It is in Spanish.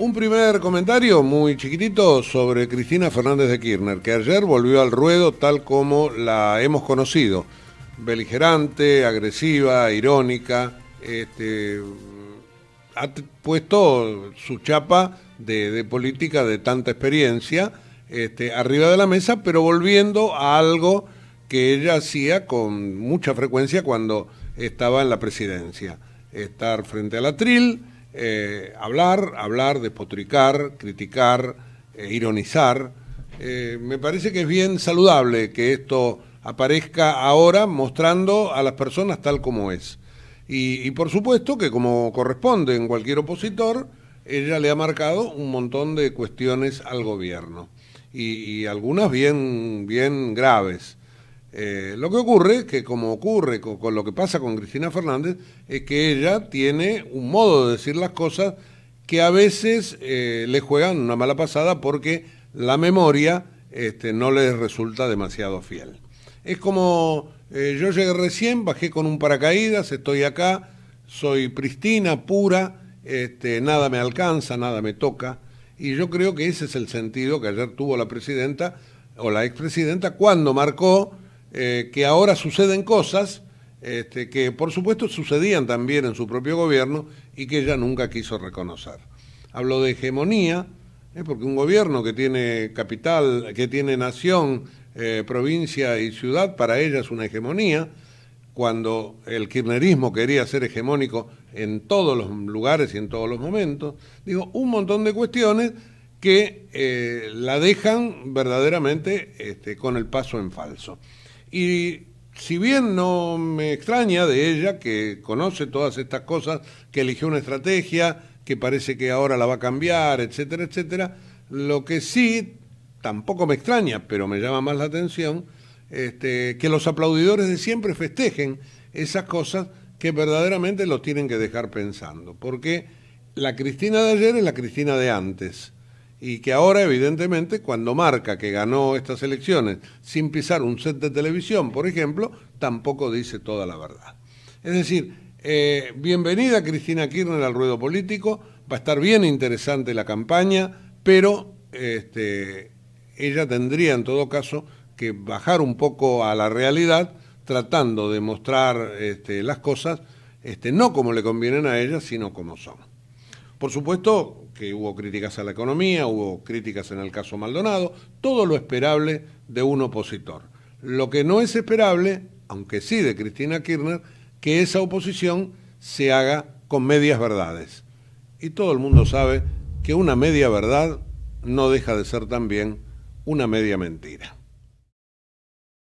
Un primer comentario muy chiquitito sobre Cristina Fernández de Kirchner, que ayer volvió al ruedo tal como la hemos conocido. Beligerante, agresiva, irónica, este, ha puesto su chapa de, política de tanta experiencia este, arriba de la mesa, pero volviendo a algo que ella hacía con mucha frecuencia cuando estaba en la presidencia. Estar frente al atril, eh, hablar, hablar, despotricar, criticar, eh, ironizar. Eh, me parece que es bien saludable que esto aparezca ahora mostrando a las personas tal como es. Y, por supuesto que como corresponde en cualquier opositor, ella le ha marcado un montón de cuestiones al gobierno y, algunas bien, bien graves. Eh, lo que ocurre, que como ocurre con, lo que pasa con Cristina Fernández, es que ella tiene un modo de decir las cosas que a veces eh, le juegan una mala pasada porque la memoria este, no les resulta demasiado fiel. Es como eh, yo llegué recién, bajé con un paracaídas, estoy acá, soy pristina, pura, este, nada me alcanza, nada me toca. Y yo creo que ese es el sentido que ayer tuvo la presidenta o la expresidenta cuando marcó eh, que ahora suceden cosas este, que por supuesto sucedían también en su propio gobierno y que ella nunca quiso reconocer. Hablo de hegemonía, eh, porque un gobierno que tiene capital, que tiene nación, eh, provincia y ciudad, para ella es una hegemonía, cuando el kirchnerismo quería ser hegemónico en todos los lugares y en todos los momentos. Digo, un montón de cuestiones que la dejan verdaderamente este, con el paso en falso. Y si bien no me extraña de ella, que conoce todas estas cosas, que eligió una estrategia, que parece que ahora la va a cambiar, etcétera, etcétera, lo que sí tampoco me extraña, pero me llama más la atención, este, que los aplaudidores de siempre festejen esas cosas que verdaderamente los tienen que dejar pensando. Porque la Cristina de ayer es la Cristina de antes. Y que ahora, evidentemente, cuando marca que ganó estas elecciones sin pisar un set de televisión, por ejemplo, tampoco dice toda la verdad. Es decir, eh, bienvenida Cristina Kirchner al ruedo político, va a estar bien interesante la campaña, pero este, ella tendría en todo caso que bajar un poco a la realidad tratando de mostrar este, las cosas este, no como le convienen a ella, sino como son. Por supuesto que hubo críticas a la economía, hubo críticas en el caso Maldonado, todo lo esperable de un opositor. Lo que no es esperable, aunque sí de Cristina Kirchner, que esa oposición se haga con medias verdades. Y todo el mundo sabe que una media verdad no deja de ser también una media mentira.